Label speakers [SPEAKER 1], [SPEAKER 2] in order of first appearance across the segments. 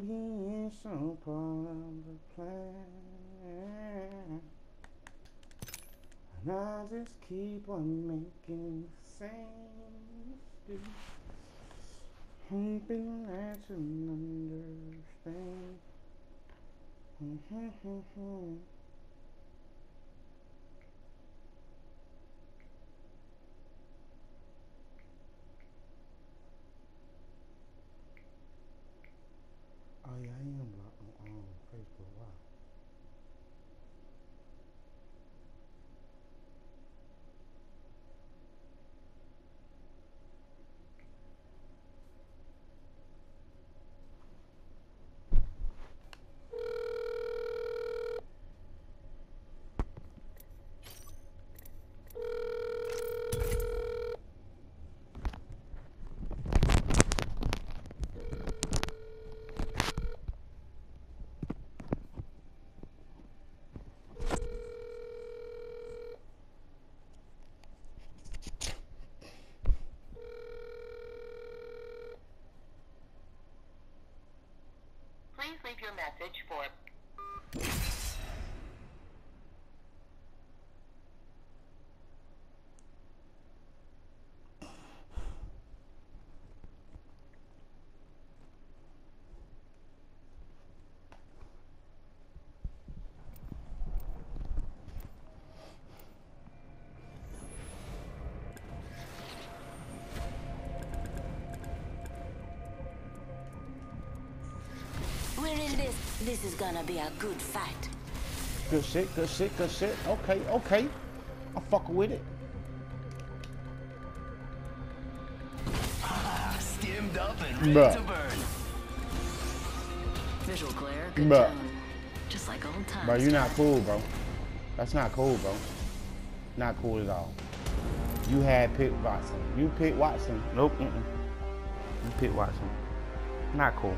[SPEAKER 1] Being so part of the plan. And I just keep on making the same mistake. Hoping that you understand. Mm-hmm. Oh yeah, I am blocked on um, Facebook. Wow.
[SPEAKER 2] Please leave your message for
[SPEAKER 3] this. This is gonna be a good fight.
[SPEAKER 1] Good shit, good shit, good shit. Okay, okay. I'm fucking with it.
[SPEAKER 4] Skimmed up and ready
[SPEAKER 1] Bruh.
[SPEAKER 4] to burn.
[SPEAKER 3] Visual glare, good
[SPEAKER 1] Bruh.
[SPEAKER 3] tone. Just like old times.
[SPEAKER 1] Bro, you're not cool, bro. That's not cool, bro. Not cool at all. You had picked Wattson. You picked Wattson. Nope. Mm-mm. You picked Wattson. Not cool.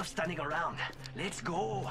[SPEAKER 4] Enough standing around. Let's go.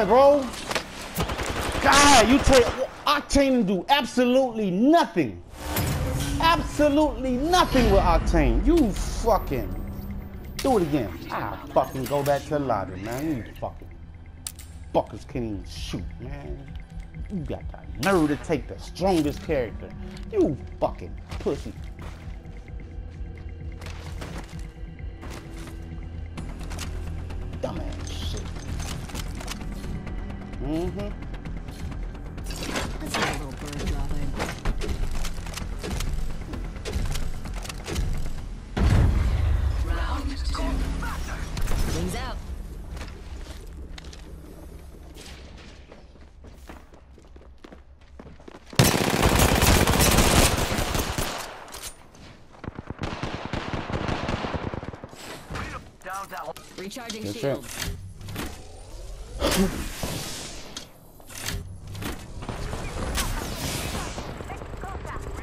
[SPEAKER 1] On, bro. God, you take Octane do absolutely nothing. Absolutely nothing with Octane. You fucking do it again. I fucking go back to the lobby, man. You fucking fuckers can't even shoot, man. You got the nerve to take the strongest character. You fucking pussy.
[SPEAKER 3] Recharging
[SPEAKER 1] shit.
[SPEAKER 3] shields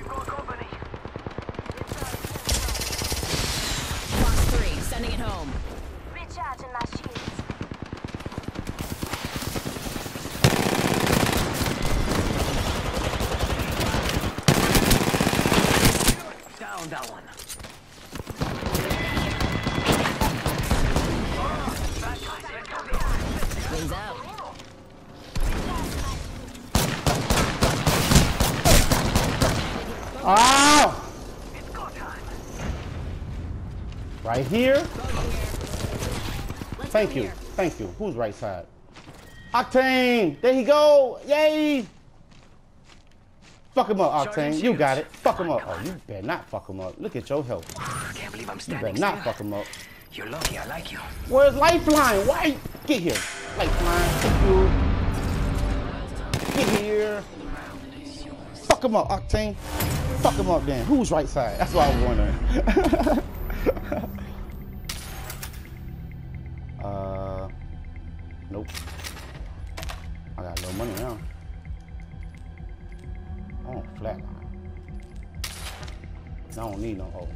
[SPEAKER 4] got company.
[SPEAKER 3] Box three, sending it home.
[SPEAKER 5] Recharging my shields.
[SPEAKER 4] Down that one.
[SPEAKER 3] Wings out.
[SPEAKER 1] Ah! Right here. Thank you.
[SPEAKER 3] here.
[SPEAKER 1] Thank you. Who's right side? Octane! There he go! Yay! Fuck him up, Octane. You got it. Fuck him up. Oh, you better not fuck him up. Look at your health.
[SPEAKER 4] I can't believe I'm
[SPEAKER 1] You better not fuck him up.
[SPEAKER 4] You're lucky I like you.
[SPEAKER 1] Where's Lifeline? Why? Get here. Lifeline. Thank you. Get here. Fuck him up, Octane. Fuck him up then. Who's right side? That's what I was wondering. Don't need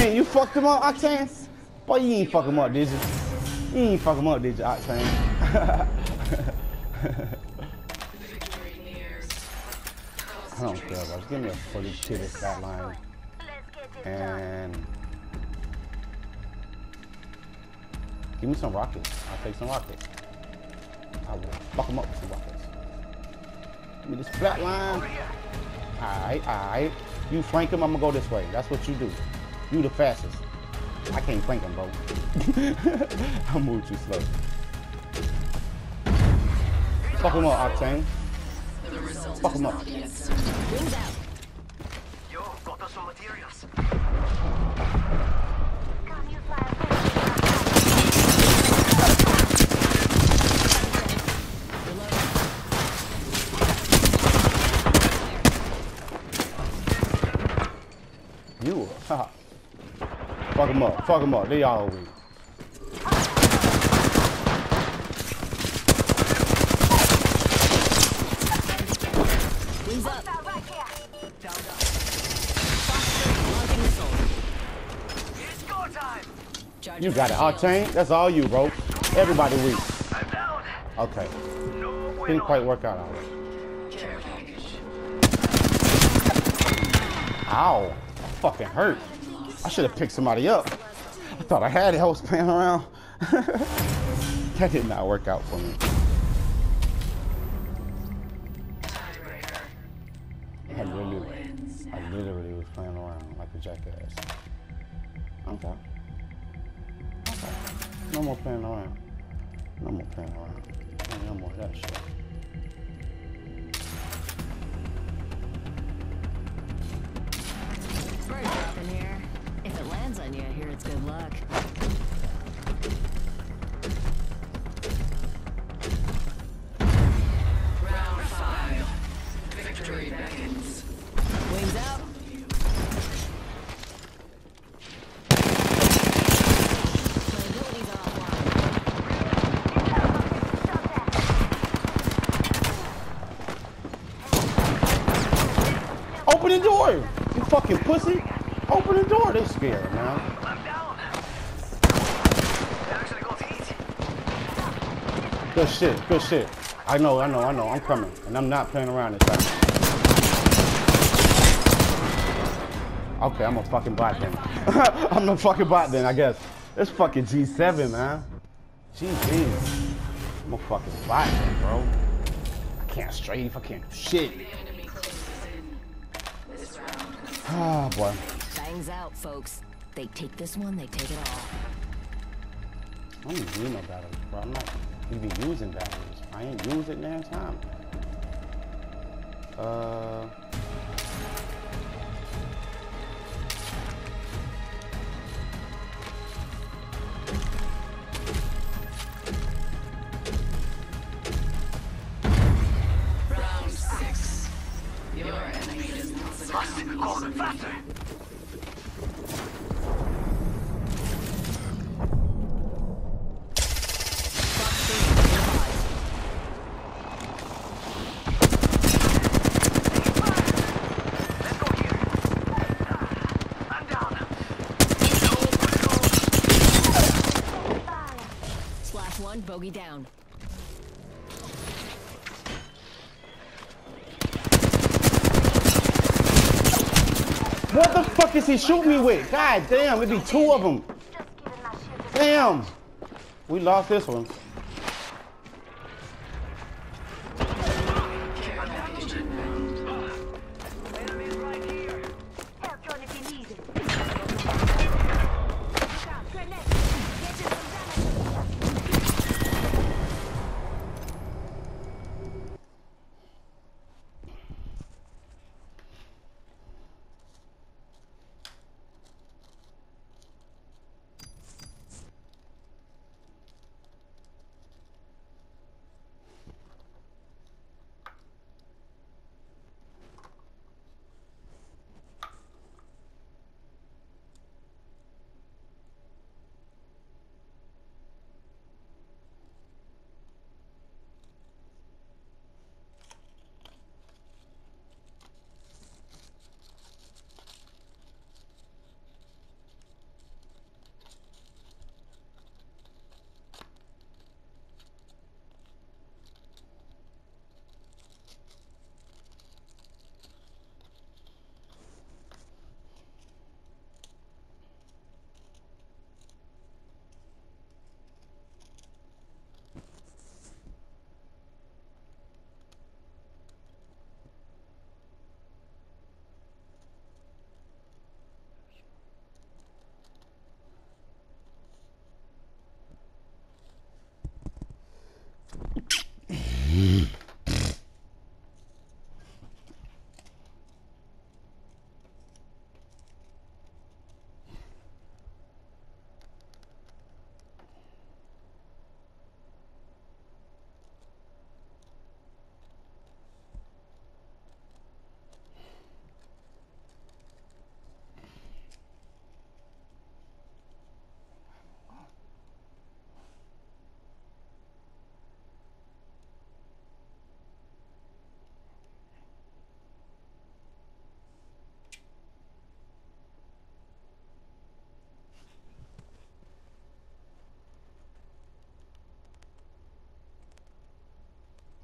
[SPEAKER 1] You fucked him up, Octane? Boy, you ain't fuck him up, did you? You ain't fuck him up, did you, Octane? I don't care, bro. Give me a fully titty fat line and give me some rockets. I'll take some rockets. I will fuck him up with some rockets. Give me this flat line. Alright, alright. You flank him, I'm gonna go this way. That's what you do. You the fastest. I can't flank him, bro. I move too slow. Fuck him up, Octane. Fuck him up.
[SPEAKER 4] Yo, got us some materials.
[SPEAKER 5] You.
[SPEAKER 1] haha. Fuck him up. Fuck him up. They all weak. You got it. Octane, that's all you, bro. Everybody weak. Okay. Didn't quite work out all right. Ow. Fucking hurt. I should have picked somebody up. I thought I had it. I was playing around. that did not work out for me. I literally, I literally was playing around like a jackass. Okay. Okay. No more playing around. No more playing around. No more of that shit.
[SPEAKER 3] If it lands on you, I hear it's good luck.
[SPEAKER 1] Door! Man.
[SPEAKER 4] I'm down.
[SPEAKER 1] Good shit, good shit. I know, I know, I know. I'm coming. And I'm not playing around this time. Okay, I'm a fucking bot then. I'm a fucking bot then, I guess. It's fucking G7, man. GG. I'm a fucking bot then, bro. I can't strafe, I can't do shit.
[SPEAKER 4] This.
[SPEAKER 1] Ah, boy.
[SPEAKER 3] Bangs out, folks. They take this one, they take it all.
[SPEAKER 1] I don't even need no batteries, bro. I'm not even using batteries. I ain't used it damn time. Uh.
[SPEAKER 4] Round six. Your enemy does not
[SPEAKER 2] Faster, call them faster.
[SPEAKER 3] Bogey down.
[SPEAKER 1] What the fuck is he shooting me with? God damn, it'd be two of them. Damn. We lost this one.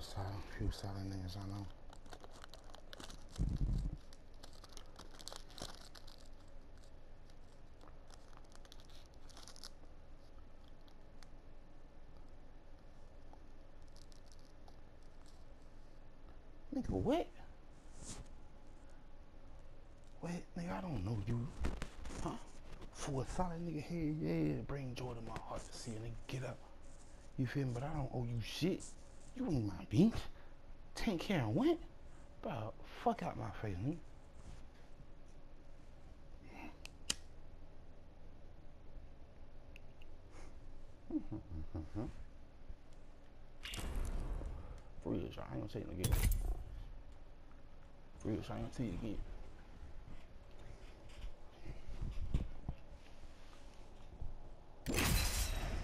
[SPEAKER 1] The silent, few silent niggas I know. Nigga, what? What? Nigga, I don't know you. Huh? For a solid nigga, hey, yeah, bring joy to my heart to see a nigga get up. You feel me? But I don't owe you shit. You ain't my beat. Take care of what? Bro, fuck out my face, nigga. Y'all. I ain't gonna say it again. Real. I ain't gonna say it again.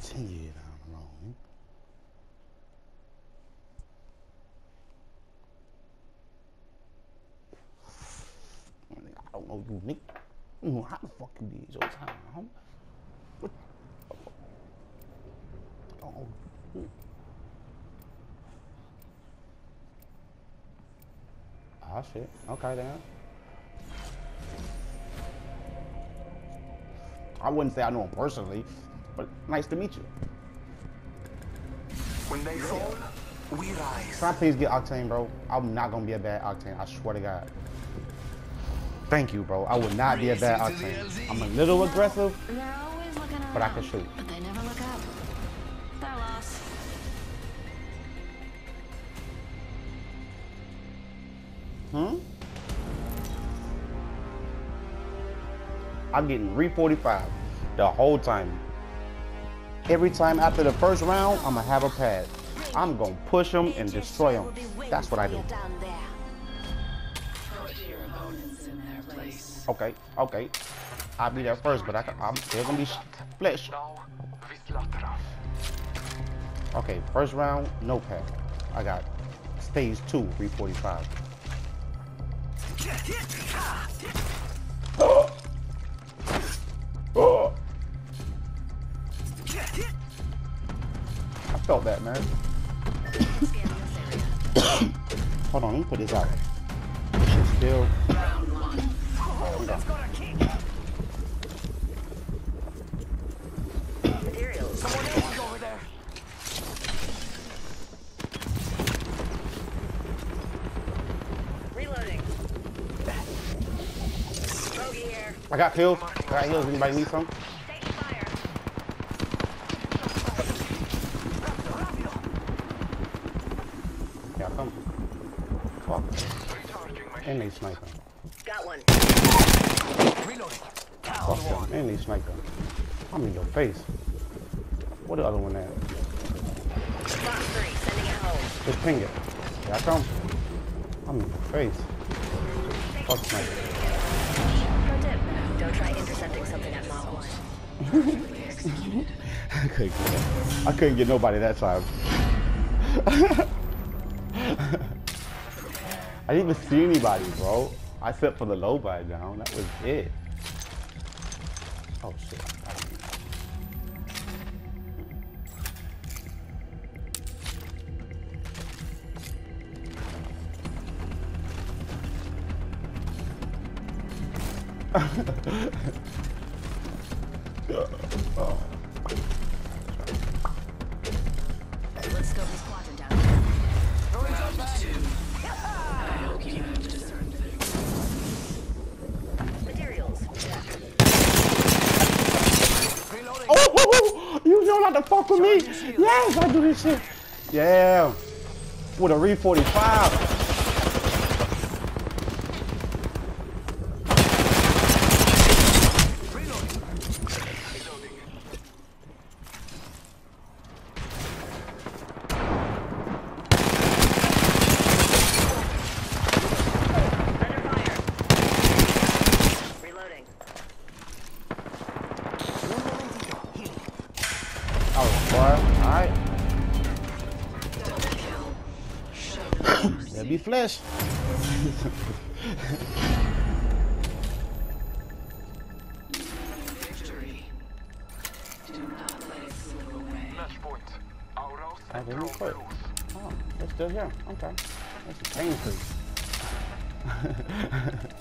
[SPEAKER 1] Ten years down the road, man. I think you, nigga. You how the time. Oh. Ah, shit. Okay, then. I wouldn't say I know him personally, but nice to meet you.
[SPEAKER 6] When they fall, we rise.
[SPEAKER 1] Can I please get Octane, bro? I'm not gonna be a bad Octane. I swear to God. Thank you, bro. I would not be a bad
[SPEAKER 6] Race it to the
[SPEAKER 1] Octane. I'm a little aggressive.
[SPEAKER 3] They're always looking around.
[SPEAKER 1] But I can shoot.
[SPEAKER 3] But they never look up.
[SPEAKER 1] Hmm? I'm getting re 45 the whole time. Every time after the first round, I'm gonna have a pad. I'm gonna push them and destroy them.
[SPEAKER 3] will be waiting
[SPEAKER 1] That's what I
[SPEAKER 3] for
[SPEAKER 1] do. Okay, okay. I'll be there first, but I, am still gonna be sh- flesh. Okay, first round, no pad. I got stage two, 345. I felt that, man. Hold on, let me put this out. This shit's still.
[SPEAKER 4] Round one.
[SPEAKER 3] Materials.
[SPEAKER 6] Over there.
[SPEAKER 3] Reloading.
[SPEAKER 1] I got kills. I got heals. Anybody need some? Yeah, come. Fuck.
[SPEAKER 6] Recharging my
[SPEAKER 1] And they sniping.
[SPEAKER 3] Got one.
[SPEAKER 6] Reloading.
[SPEAKER 1] Fuck them. And they sniping. I'm in your face. What the other one at?
[SPEAKER 3] Box three. Sending it home.
[SPEAKER 1] Just ping it. Here I come. I'm in your face. Fuck sniper.
[SPEAKER 3] Pro tip. Don't try intercepting something at Mach 1.
[SPEAKER 1] I couldn't get. I couldn't get nobody that time. I didn't even see anybody, bro. I set for the low buy down. That was it. Oh shit.
[SPEAKER 4] I
[SPEAKER 1] do this shit. Yeah. With a re 45.
[SPEAKER 6] Reloading. Reloading.
[SPEAKER 3] Under fire. Reloading.
[SPEAKER 6] Un momentito. Healing.
[SPEAKER 1] Oh, boy. All right.
[SPEAKER 4] double kill. Show no mercy.
[SPEAKER 1] There be flesh.
[SPEAKER 4] Victory. Do not let it slip away.
[SPEAKER 6] Match point. Auros
[SPEAKER 1] I didn't quit. Oh, it's still here. Okay. That's pain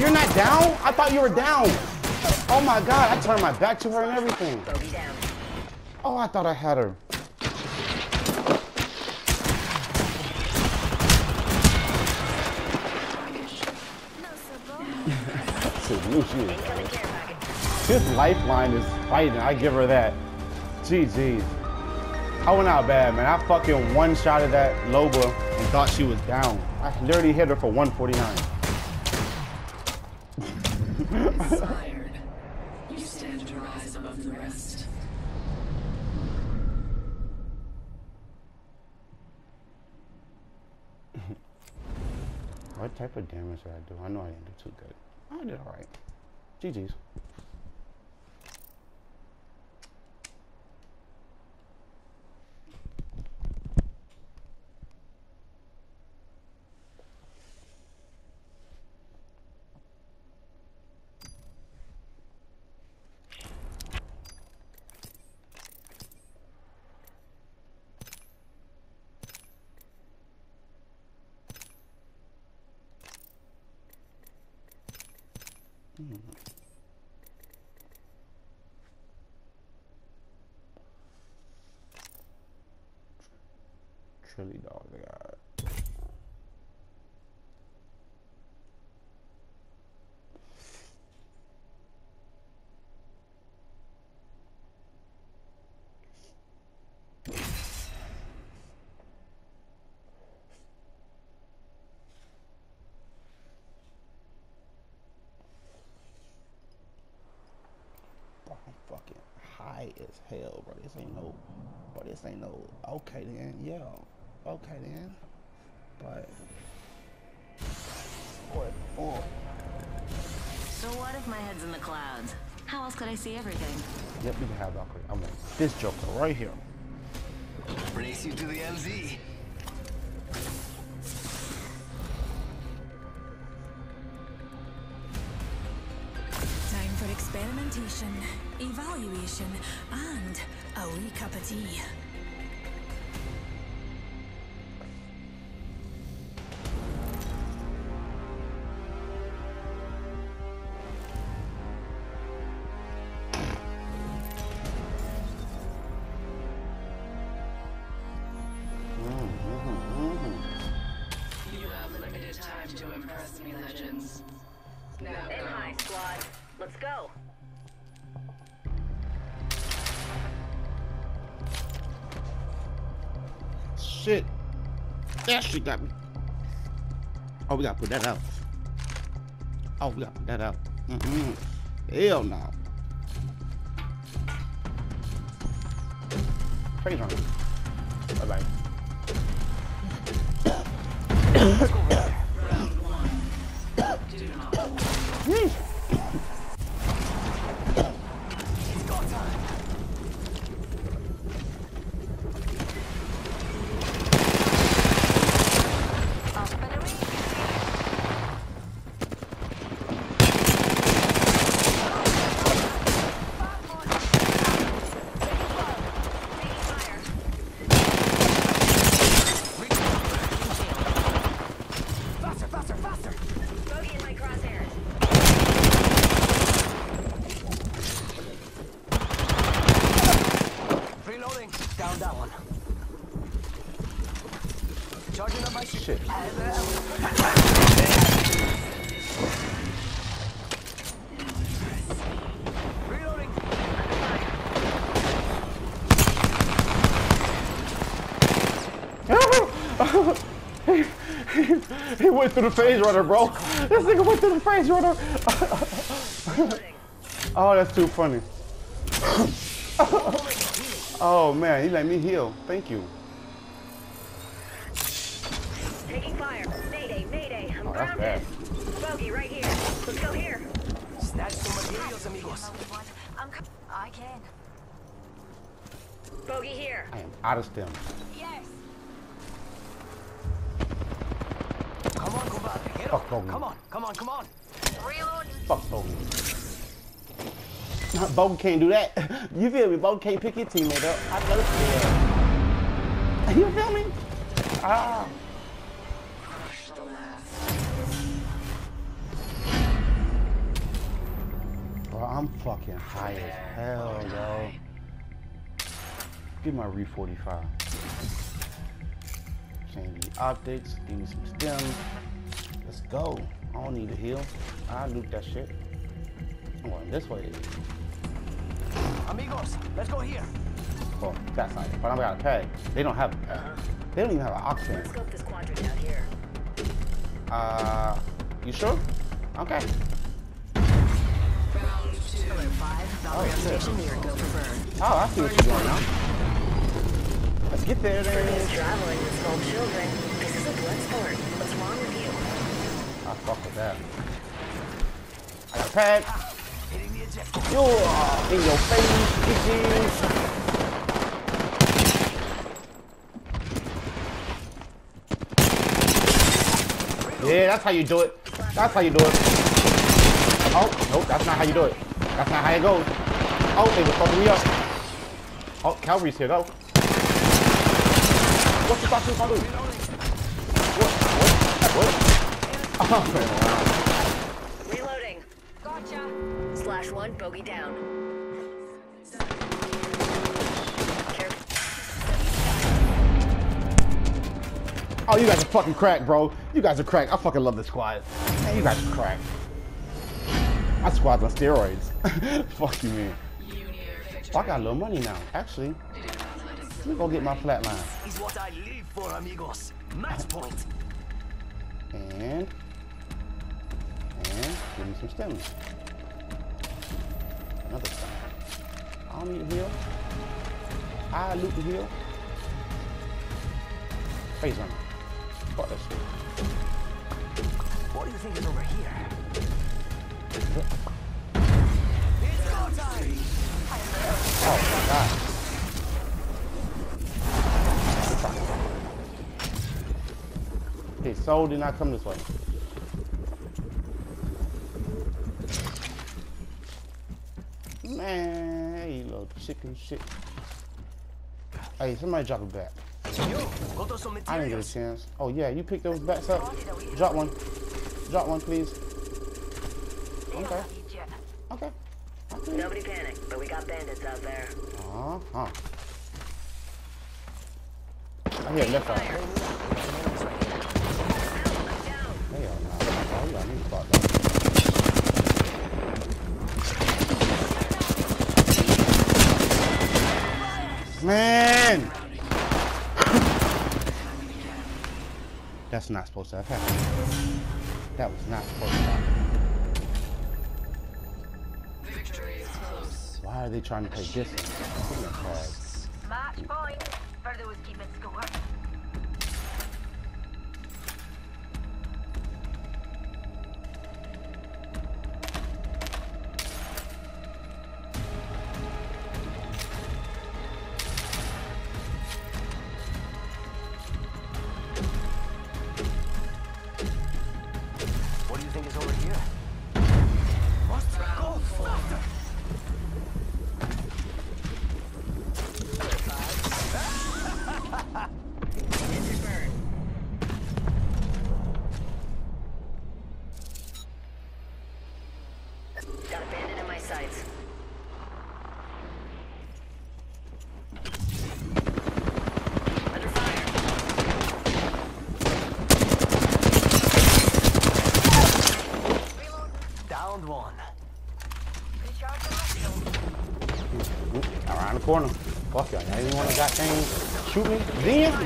[SPEAKER 1] you're not down? I thought you were down. Oh my god, I turned my back to her and everything. Oh, I thought I had her. His lifeline is fighting. I give her that. GG's. I went out bad, man. I fucking one shot of that Loba and thought she was down. I literally hit her for 149. Type of damage did I do? I know I didn't do too good. I did alright. GG's. Trilly dog fucking high as hell, bro. This ain't no, bro. This ain't no. Okay then, yeah. Okay then, but. What? Oh,
[SPEAKER 3] So what if my head's in the clouds? How else could I see everything?
[SPEAKER 1] yep, we can have Valkyrie. I'm like this Joker right here.
[SPEAKER 7] Race you to the MZ.
[SPEAKER 5] Time for experimentation, evaluation, and a wee cup of tea.
[SPEAKER 1] Shit. That shit got me. Oh, we gotta put that out. Oh, we gotta put that out. Mm-mm. Hell no. Praise on Bye bye.
[SPEAKER 3] Up and away.
[SPEAKER 6] Faster, faster, faster!
[SPEAKER 2] Bogey in my crosshairs.
[SPEAKER 6] Reloading. Down that one. Charging up my shit.
[SPEAKER 1] Shit.
[SPEAKER 6] Reloading.
[SPEAKER 1] he went through the phase runner, bro. This nigga went through the phase runner. oh, that's too funny. oh man, he let me heal. Thank you.
[SPEAKER 2] Taking fire. Mayday, mayday. I'm
[SPEAKER 1] Oh, that's
[SPEAKER 2] grounded.
[SPEAKER 1] bad.
[SPEAKER 2] Bogey right here. Let's go here.
[SPEAKER 6] Snatch some materials, amigos.
[SPEAKER 5] I'm co- I can.
[SPEAKER 2] Bogey here.
[SPEAKER 1] I am out of stem.
[SPEAKER 5] Yes.
[SPEAKER 6] Come on, compadre. Get
[SPEAKER 1] Fuck
[SPEAKER 6] up. Come on, come on, come on.
[SPEAKER 1] Fuck Bogan. Bogan can't do that. You feel me? Bogan can't pick your teammate up. I know that. You feel me? Ah. Bro, I'm fucking high as hell, yo. Give my Re 45. Change the optics, give me some stems. Let's go. I don't need a heal. I loot that shit. I'm going this way.
[SPEAKER 6] Amigos, let's go here.
[SPEAKER 1] Oh, that side. But I'm got a peg. They don't have. They don't even have an octane.
[SPEAKER 2] Let's scope this quadrant out here.
[SPEAKER 1] Uh, you sure? Okay.
[SPEAKER 3] Round two. 5,
[SPEAKER 1] Oh, shit.
[SPEAKER 3] station near Go for Burn.
[SPEAKER 1] Oh, I see what you're doing now. Let's get there then.
[SPEAKER 2] He's traveling with small children. This is a blood sport. What's wrong with you?
[SPEAKER 1] I fuck with that. I got a peg.
[SPEAKER 6] Hitting the ejector.
[SPEAKER 1] You are in your face, bitches. Yeah, that's how you do it. That's how you do it. Oh, nope, that's not how you do it. That's not how it goes. Oh, they were fucking me up. Oh, Calvary's here though. What you thought you was gonna do? What? What? What? Oh.
[SPEAKER 2] Reloading.
[SPEAKER 5] Gotcha.
[SPEAKER 2] Slash one, bogey down.
[SPEAKER 1] Oh, you guys are fucking crack, bro. You guys are crack. I fucking love this squad. Man, you guys are crack. My squad's on steroids. Fuck you, man. Oh, I got a little money now. Actually, let me go get my flatline.
[SPEAKER 6] Is what I live for, amigos. Match point.
[SPEAKER 1] And, and, give me some stamina. Another side. I don't need a heal. I loot the heal. Face on. Fuck that shit.
[SPEAKER 6] What do you think is over here? It's go time.
[SPEAKER 1] Oh my god. His soul did not come this way. Man, hey, little chicken shit. Hey, somebody drop a back.
[SPEAKER 6] Yo, got us some
[SPEAKER 1] I didn't get a chance. Oh yeah, you picked those bats up. Drop one. Drop one, please. Okay. Okay. Okay.
[SPEAKER 2] Nobody panic, but we got bandits out there.
[SPEAKER 1] Uh huh. I hear left side. Got me fucked up. Man! That's not supposed to have happened. That was not supposed to happen.
[SPEAKER 4] Victory is close.
[SPEAKER 1] Why are they trying to take this one? Give me a card.
[SPEAKER 5] Match point for those keeping score.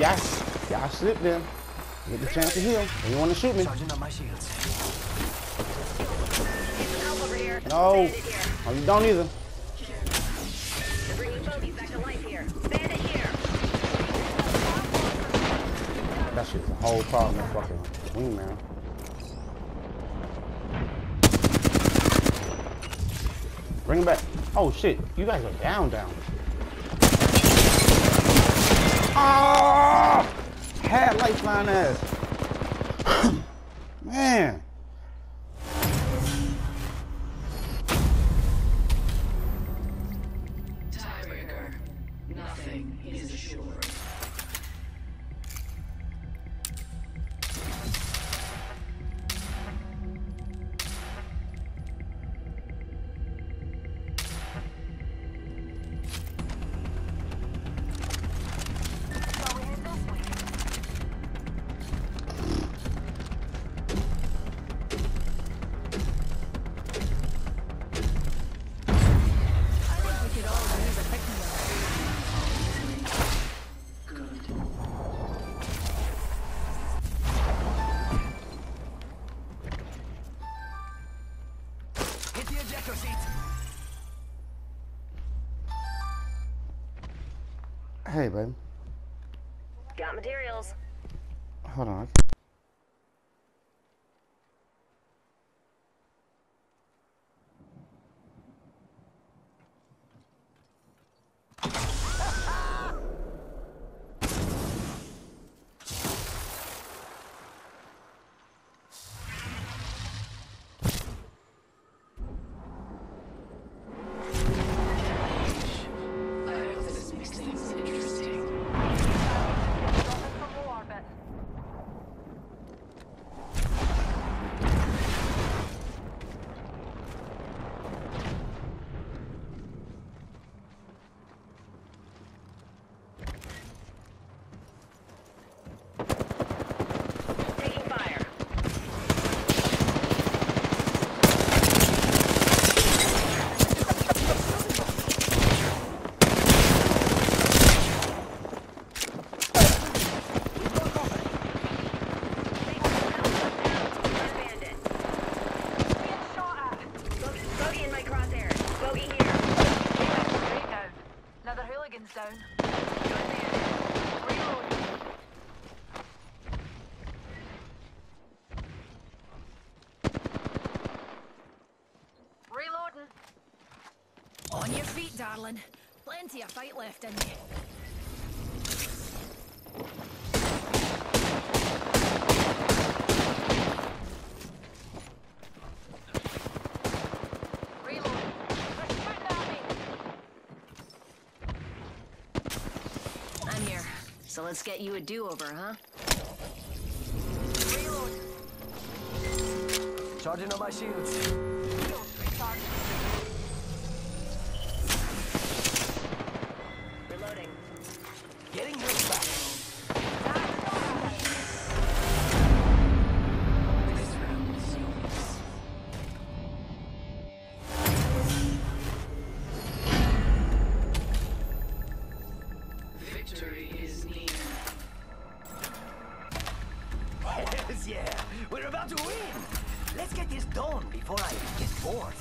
[SPEAKER 1] Y'all, y'all slipped there. Get the chance to heal. You want to shoot me.
[SPEAKER 6] Charging on my shields.
[SPEAKER 2] Need over here.
[SPEAKER 1] No. Oh, you don't either.
[SPEAKER 2] They're bringing back to life here. Bandit here.
[SPEAKER 1] That shit's a whole problem. Fucking wingman. Bring him back. Oh shit, you guys are down, down. Ah! Had lifeline ass. Man.
[SPEAKER 5] Hey, babe.
[SPEAKER 2] Got materials.
[SPEAKER 5] Hold on.
[SPEAKER 3] So let's get you a do-over, huh?
[SPEAKER 8] Reload.
[SPEAKER 6] Charging on my shields. yeah. We're about to win. Let's get this done before I get bored.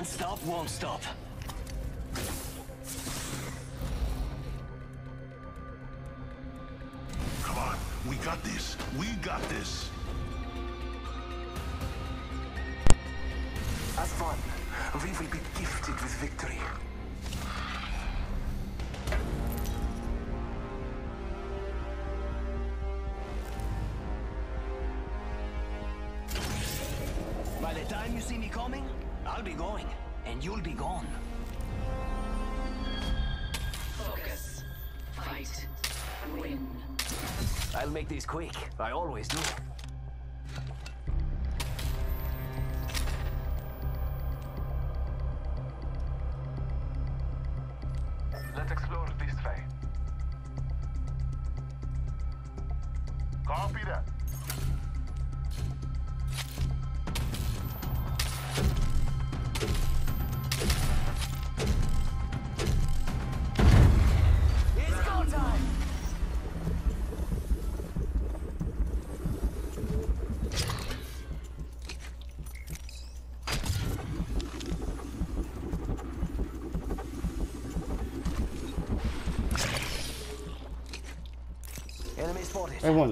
[SPEAKER 6] Can't stop, won't stop.
[SPEAKER 9] Come on, we got this. We got this.
[SPEAKER 6] As fun. We will be gifted with victory. By the time you see me coming, I'll be going, and you'll be gone.
[SPEAKER 2] Focus. Fight. Win.
[SPEAKER 6] I'll make these quick. I always do.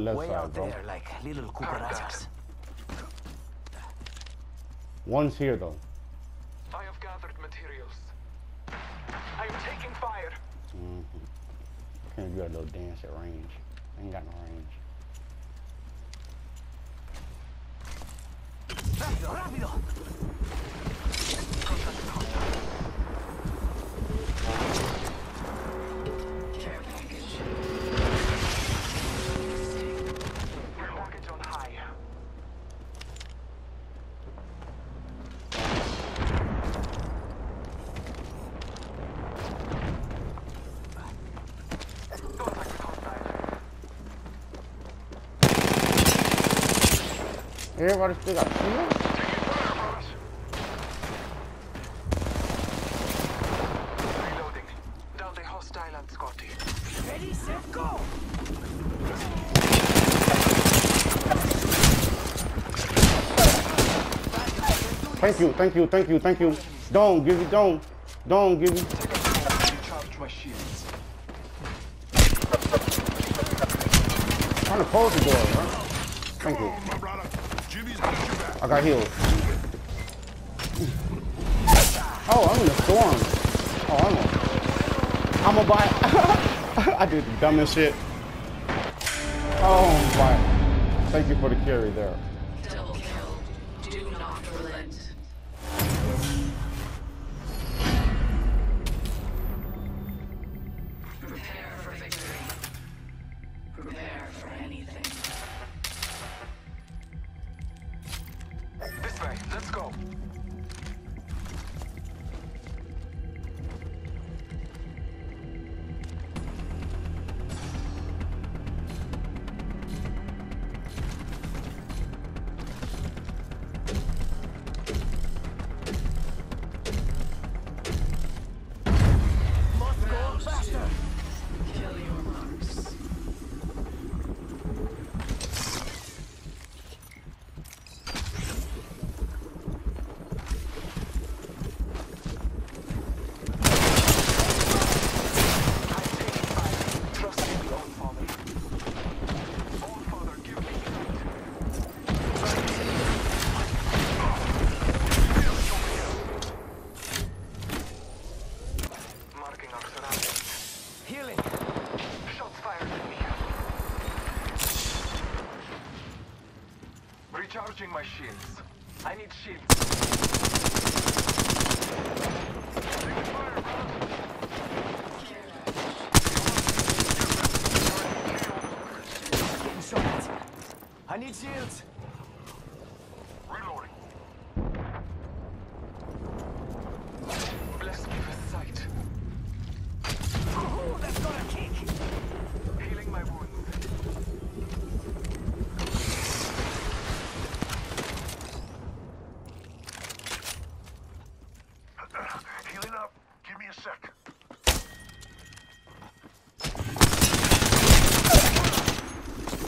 [SPEAKER 1] Left
[SPEAKER 6] Way
[SPEAKER 1] side,
[SPEAKER 6] out
[SPEAKER 1] bro.
[SPEAKER 6] there, like little cucarachas.
[SPEAKER 1] One's here though.
[SPEAKER 9] I have gathered materials. I am taking fire. Mm -hmm.
[SPEAKER 1] Can't do a little dance at range. I ain't got no range. Everybody still got shields? Thank you, thank you, thank you, thank you. Don't give it, don't. Don't give it. Trying to close the door, right? Thank you.
[SPEAKER 9] My brother. Jimmy's got your back.
[SPEAKER 1] I got healed. Oh, I'm in the storm. Oh, I'm a, I'm a buy. I did the dumbest shit. Oh, my. Thank you for the carry there.
[SPEAKER 9] Recharging my shields. I need shields.
[SPEAKER 6] I need shields!
[SPEAKER 9] Reloading. Bless me with sight.
[SPEAKER 6] Ooh, that's got a kick!
[SPEAKER 9] Healing my wounds. Healing up. Give me a sec.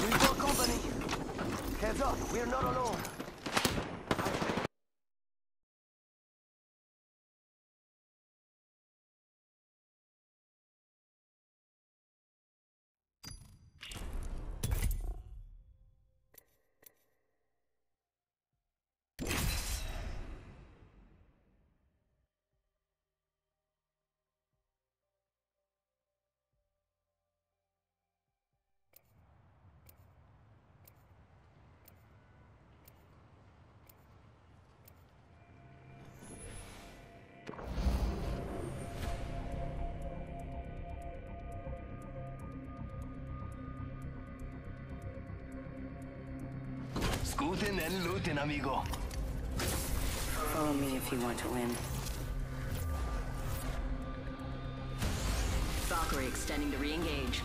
[SPEAKER 6] We've got company! Heads up, we're not alone! Scooting and looting, amigo.
[SPEAKER 10] Follow me if you want to win. Valkyrie extending to re-engage.